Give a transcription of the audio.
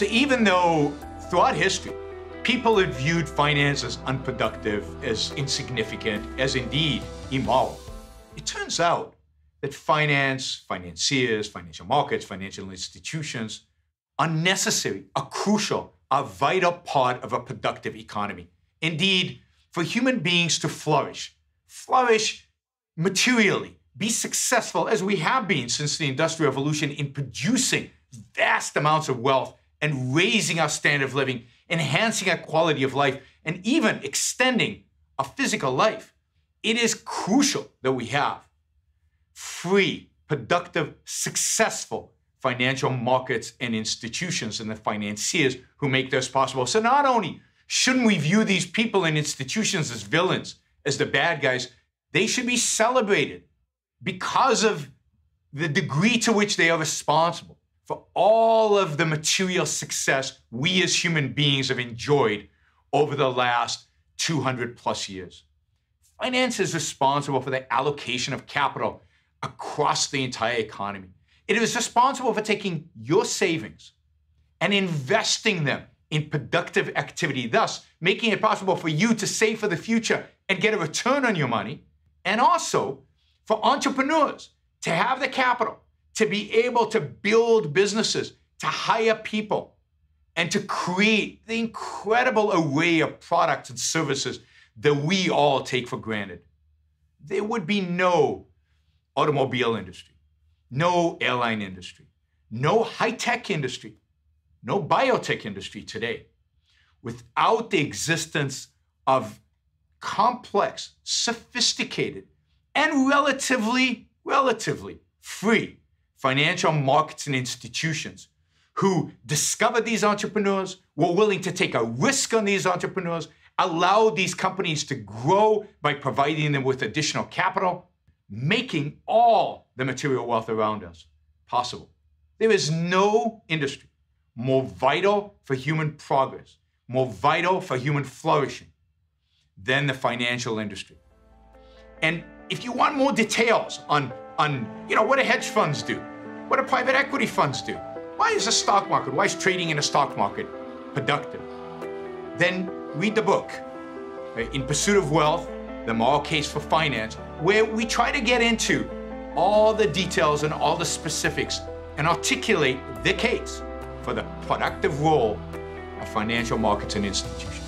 So even though throughout history, people have viewed finance as unproductive, as insignificant, as indeed immoral, it turns out that finance, financiers, financial markets, financial institutions are necessary, are crucial, are a vital part of a productive economy. Indeed, for human beings to flourish, flourish materially, be successful as we have been since the Industrial Revolution in producing vast amounts of wealth and raising our standard of living, enhancing our quality of life, and even extending our physical life. It is crucial that we have free, productive, successful financial markets and institutions and the financiers who make this possible. So not only shouldn't we view these people and institutions as villains, as the bad guys, they should be celebrated because of the degree to which they are responsible for all of the material success we as human beings have enjoyed over the last 200 plus years. Finance is responsible for the allocation of capital across the entire economy. It is responsible for taking your savings and investing them in productive activity, thus making it possible for you to save for the future and get a return on your money, and also for entrepreneurs to have the capital to be able to build businesses, to hire people, and to create the incredible array of products and services that we all take for granted. There would be no automobile industry, no airline industry, no high tech industry, no biotech industry today without the existence of complex, sophisticated, and relatively, relatively free financial markets and institutions who discovered these entrepreneurs, were willing to take a risk on these entrepreneurs, allowed these companies to grow by providing them with additional capital, making all the material wealth around us possible. There is no industry more vital for human progress, more vital for human flourishing than the financial industry. And if you want more details on, on you know, what do hedge funds do? What do private equity funds do? Why is the stock market, why is trading in a stock market productive? Then read the book, uh, In Pursuit of Wealth, The Moral Case for Finance, where we try to get into all the details and all the specifics and articulate the case for the productive role of financial markets and institutions.